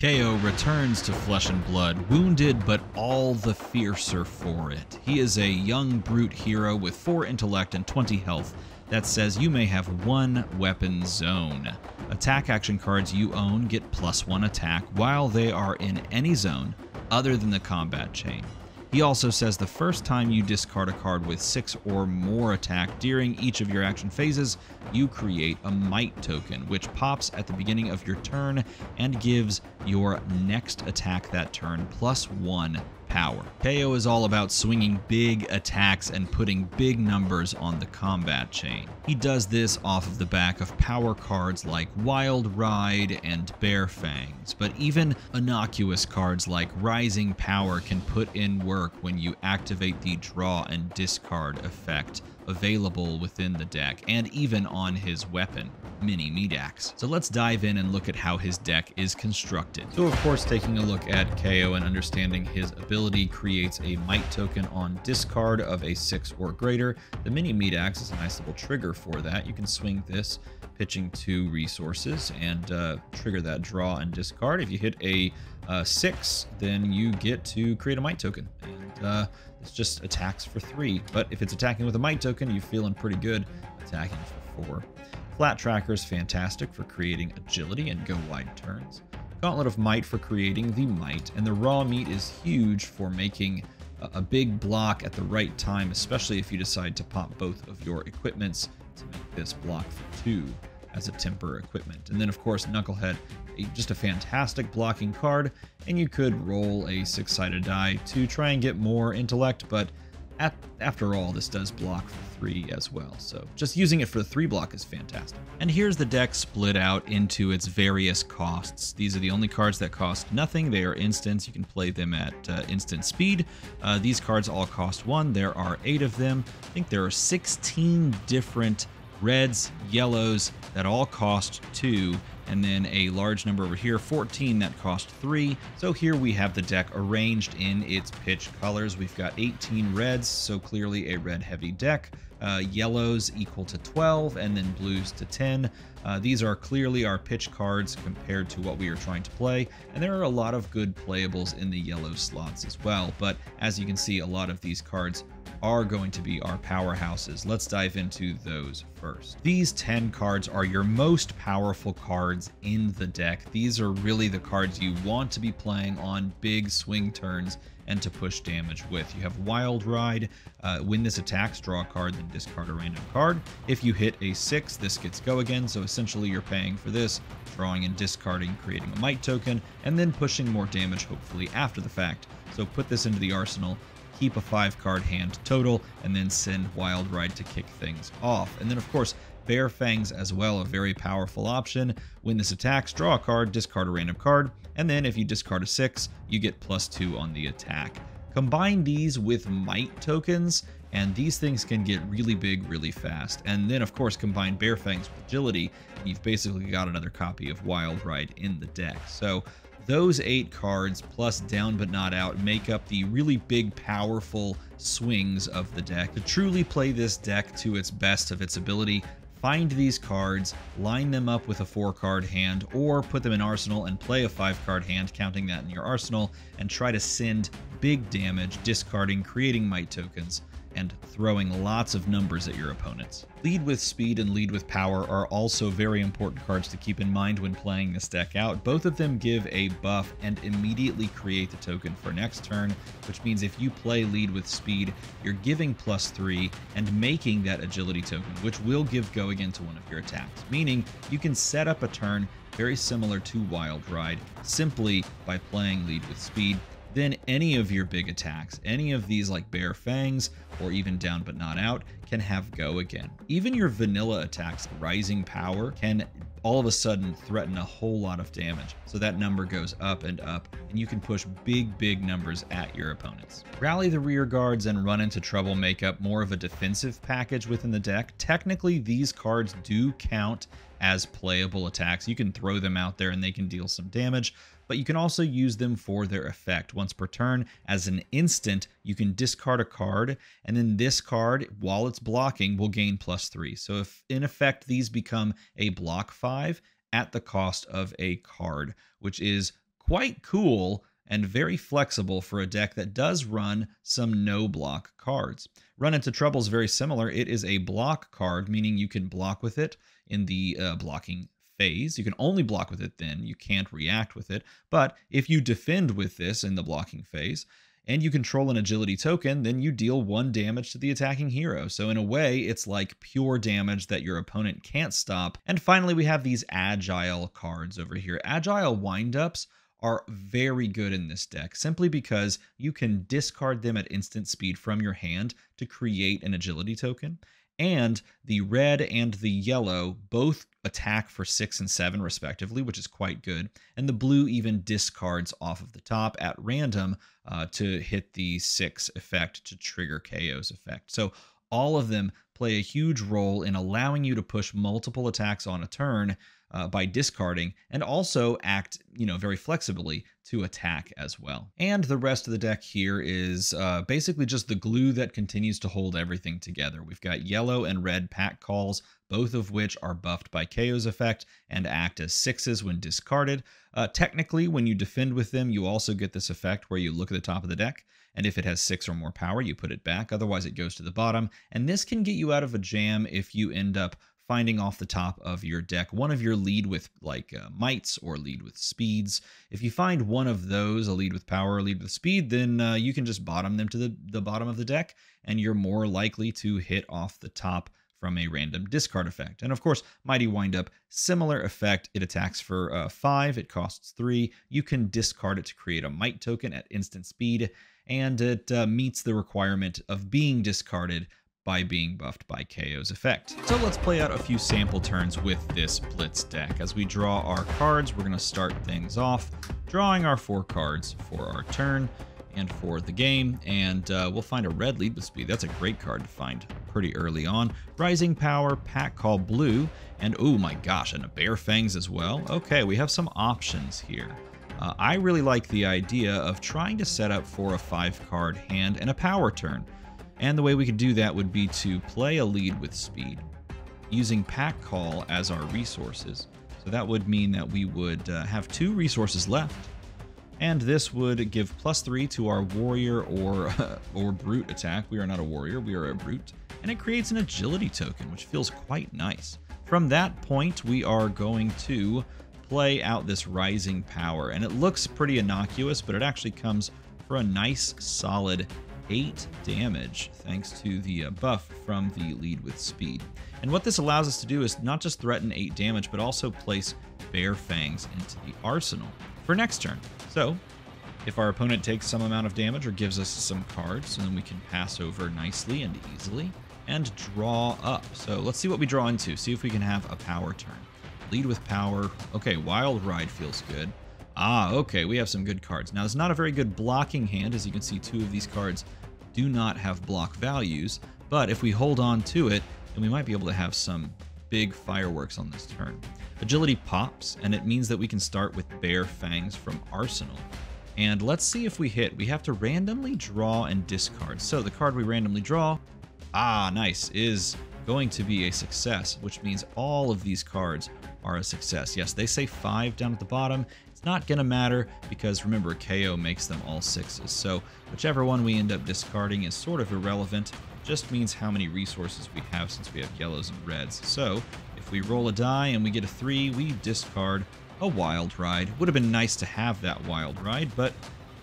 Kayo returns to Flesh and Blood, wounded but all the fiercer for it. He is a young brute hero with 4 intellect and 20 health that says you may have one weapon zone. Attack action cards you own get plus 1 attack while they are in any zone other than the combat chain. He also says the first time you discard a card with 6 or more attack during each of your action phases, you create a Might token, which pops at the beginning of your turn and gives your next attack that turn plus 1 power. Kayo is all about swinging big attacks and putting big numbers on the combat chain. He does this off of the back of power cards like Wild Ride and Bare Fangs, but even innocuous cards like Rising Power can put in work when you activate the draw and discard effect available within the deck and even on his weapon, Mini Meataxe. So let's dive in and look at how his deck is constructed. So of course taking a look at Kayo and understanding his ability creates a Might token on discard of a 6 or greater. The Mini Meataxe is a nice little trigger for that. You can swing this pitching two resources and uh, trigger that draw and discard. If you hit a uh, 6, then you get to create a Might token. And uh, it's just attacks for three. But if it's attacking with a might token, you're feeling pretty good attacking for four. Flat Tracker is fantastic for creating agility and go wide turns. Gauntlet of Might for creating the might, and the raw meat is huge for making a big block at the right time, especially if you decide to pop both of your equipments to make this block for two as a temper equipment. And then of course Knucklehead just a fantastic blocking card, and you could roll a six-sided die to try and get more intellect, but at, after all, this does block for three as well, so just using it for the three block is fantastic. And here's the deck split out into its various costs. These are the only cards that cost nothing. They are instants. You can play them at uh, instant speed. Uh, these cards all cost one. There are eight of them. I think there are 16 different reds, yellows that all cost two, and then a large number over here, 14 that cost 3. So here we have the deck arranged in its pitch colors. We've got 18 reds, so clearly a red heavy deck. Uh, yellows equal to 12, and then blues to 10. Uh, these are clearly our pitch cards compared to what we are trying to play, and there are a lot of good playables in the yellow slots as well, but as you can see, a lot of these cards are going to be our powerhouses. Let's dive into those first. These 10 cards are your most powerful cards in the deck. These are really the cards you want to be playing on big swing turns and to push damage with. You have Wild Ride. Uh, when this attacks, draw a card, then discard a random card. If you hit a 6, this gets go again, so essentially you're paying for this, drawing and discarding, creating a Might token, and then pushing more damage hopefully after the fact. So put this into the arsenal keep a five card hand total, and then send Wild Ride to kick things off. And then, of course, Bare Fangs as well, a very powerful option. When this attacks, draw a card, discard a random card, and then if you discard a 6, you get plus 2 on the attack. Combine these with Might tokens, and these things can get really big really fast. And then, of course, combine Bare Fangs with Agility, and you've basically got another copy of Wild Ride in the deck. So those eight cards, plus Down But Not Out, make up the really big, powerful swings of the deck. To truly play this deck to its best of its ability, find these cards, line them up with a four card hand, or put them in arsenal and play a five card hand, counting that in your arsenal, and try to send big damage, discarding, creating might tokens and throwing lots of numbers at your opponents. Lead with speed and lead with power are also very important cards to keep in mind when playing this deck out. Both of them give a buff and immediately create the token for next turn, which means if you play lead with speed, you're giving plus three and making that agility token, which will give go again to one of your attacks, meaning you can set up a turn very similar to Wild Ride simply by playing lead with speed then any of your big attacks, any of these like Bare Fangs or even Down But Not Out, can have go again. Even your vanilla attacks, Rising Power, can all of a sudden threaten a whole lot of damage. So that number goes up and up, and you can push big, big numbers at your opponents. Rally the rear guards and run into trouble make up more of a defensive package within the deck. Technically, these cards do count as playable attacks. You can throw them out there and they can deal some damage, but you can also use them for their effect. Once per turn, as an instant, you can discard a card, and then this card, while it's blocking, will gain plus three. So if in effect these become a block five at the cost of a card, which is quite cool and very flexible for a deck that does run some no block cards. Run into Trouble is very similar. It is a block card, meaning you can block with it in the uh, blocking phase. You can only block with it then. You can't react with it. But if you defend with this in the blocking phase, and you control an agility token, then you deal one damage to the attacking hero. So in a way, it's like pure damage that your opponent can't stop. And finally, we have these agile cards over here. Agile windups are very good in this deck simply because you can discard them at instant speed from your hand to create an agility token. And the red and the yellow both attack for six and seven, respectively, which is quite good. And the blue even discards off of the top at random uh, to hit the six effect to trigger Kayo's effect. So all of them play a huge role in allowing you to push multiple attacks on a turn uh, by discarding and also act, you know, very flexibly to attack as well. And the rest of the deck here is uh, basically just the glue that continues to hold everything together. We've got yellow and red pack calls, both of which are buffed by Kayo's effect and act as sixes when discarded. Uh, technically, when you defend with them, you also get this effect where you look at the top of the deck, and if it has six or more power, you put it back. Otherwise, it goes to the bottom. And this can get you out of a jam if you end up finding off the top of your deck one of your lead with like uh, mites or lead with speeds. If you find one of those, a lead with power or lead with speed, then uh, you can just bottom them to the, the bottom of the deck and you're more likely to hit off the top from a random discard effect. And of course, Mighty Windup, similar effect. It attacks for uh, 5, it costs 3. You can discard it to create a Might token at instant speed, and it uh, meets the requirement of being discarded by being buffed by Kayo's effect. So let's play out a few sample turns with this Blitz deck. As we draw our cards, we're going to start things off drawing our four cards for our turn and for the game, and uh, we'll find a red lead with speed. That's a great card to find pretty early on. Rising Power, Pack Call Blue, and oh my gosh, and a Bare Fangs as well. Okay, we have some options here. Uh, I really like the idea of trying to set up for a five card hand and a power turn. And the way we could do that would be to play a lead with speed, using Pack Call as our resources. So that would mean that we would uh, have two resources left. And this would give plus three to our warrior or, or brute attack. We are not a warrior, we are a brute. And it creates an agility token, which feels quite nice. From that point, we are going to play out this rising power. And it looks pretty innocuous, but it actually comes for a nice solid 8 damage thanks to the uh, buff from the lead with speed. And what this allows us to do is not just threaten 8 damage, but also place Bare Fangs into the arsenal for next turn. So, if our opponent takes some amount of damage or gives us some cards, then we can pass over nicely and easily and draw up. So let's see what we draw into, see if we can have a power turn. Lead with power. Okay, Wild Ride feels good. Ah, okay, we have some good cards. Now, it's not a very good blocking hand. As you can see, two of these cards do not have block values, but if we hold on to it, then we might be able to have some big fireworks on this turn. Agility pops, and it means that we can start with Bare Fangs from Arsenal. And let's see if we hit. We have to randomly draw and discard. So the card we randomly draw, ah, nice, is going to be a success, which means all of these cards are a success. Yes, they say five down at the bottom, it's not going to matter because remember, Kayo makes them all sixes. So whichever one we end up discarding is sort of irrelevant. Just means how many resources we have since we have yellows and reds. So if we roll a die and we get a three, we discard a wild ride. Would have been nice to have that wild ride, but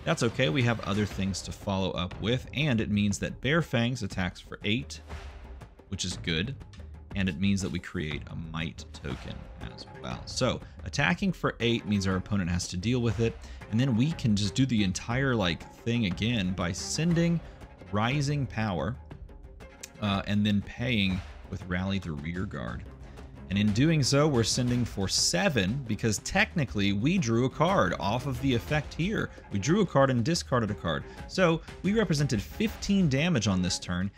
that's okay. We have other things to follow up with, and it means that Bare Fangs attacks for eight, which is good and it means that we create a might token as well. So attacking for eight means our opponent has to deal with it, and then we can just do the entire like thing again by sending rising power uh, and then paying with rally the rear guard. And in doing so, we're sending for seven because technically we drew a card off of the effect here. We drew a card and discarded a card. So we represented 15 damage on this turn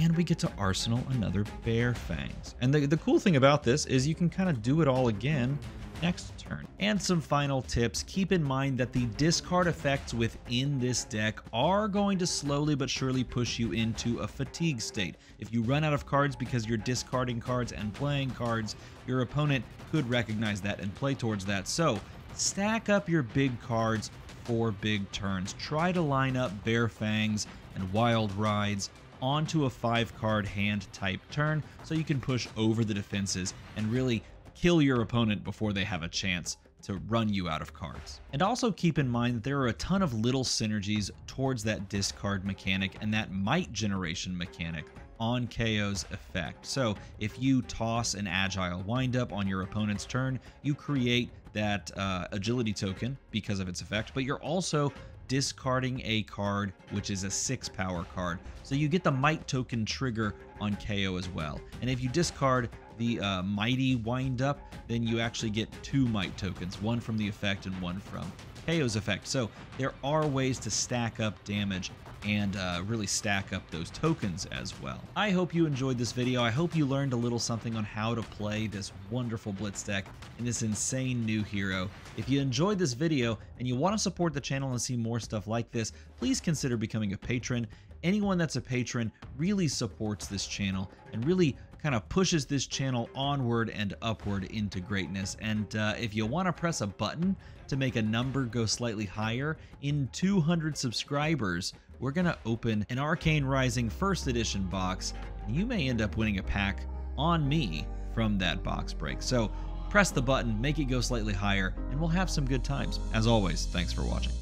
and we get to arsenal another Bare Fangs. And the, the cool thing about this is you can kind of do it all again next turn. And some final tips. Keep in mind that the discard effects within this deck are going to slowly but surely push you into a fatigue state. If you run out of cards because you're discarding cards and playing cards, your opponent could recognize that and play towards that. So stack up your big cards for big turns. Try to line up Bare Fangs and Wild Rides onto a five card hand type turn so you can push over the defenses and really kill your opponent before they have a chance to run you out of cards. And also keep in mind that there are a ton of little synergies towards that discard mechanic and that might generation mechanic on Kayo's effect. So if you toss an agile windup on your opponent's turn, you create that uh, agility token because of its effect, but you're also discarding a card, which is a six power card. So you get the might token trigger on Kayo as well. And if you discard the uh, mighty wind up, then you actually get two might tokens, one from the effect and one from Kayo's effect. So there are ways to stack up damage and uh, really stack up those tokens as well. I hope you enjoyed this video. I hope you learned a little something on how to play this wonderful Blitz deck and this insane new hero. If you enjoyed this video and you want to support the channel and see more stuff like this, please consider becoming a patron. Anyone that's a patron really supports this channel and really kind of pushes this channel onward and upward into greatness. And uh, if you want to press a button to make a number go slightly higher, in 200 subscribers, we're going to open an Arcane Rising First Edition box, and you may end up winning a pack on me from that box break. So press the button, make it go slightly higher, and we'll have some good times. As always, thanks for watching.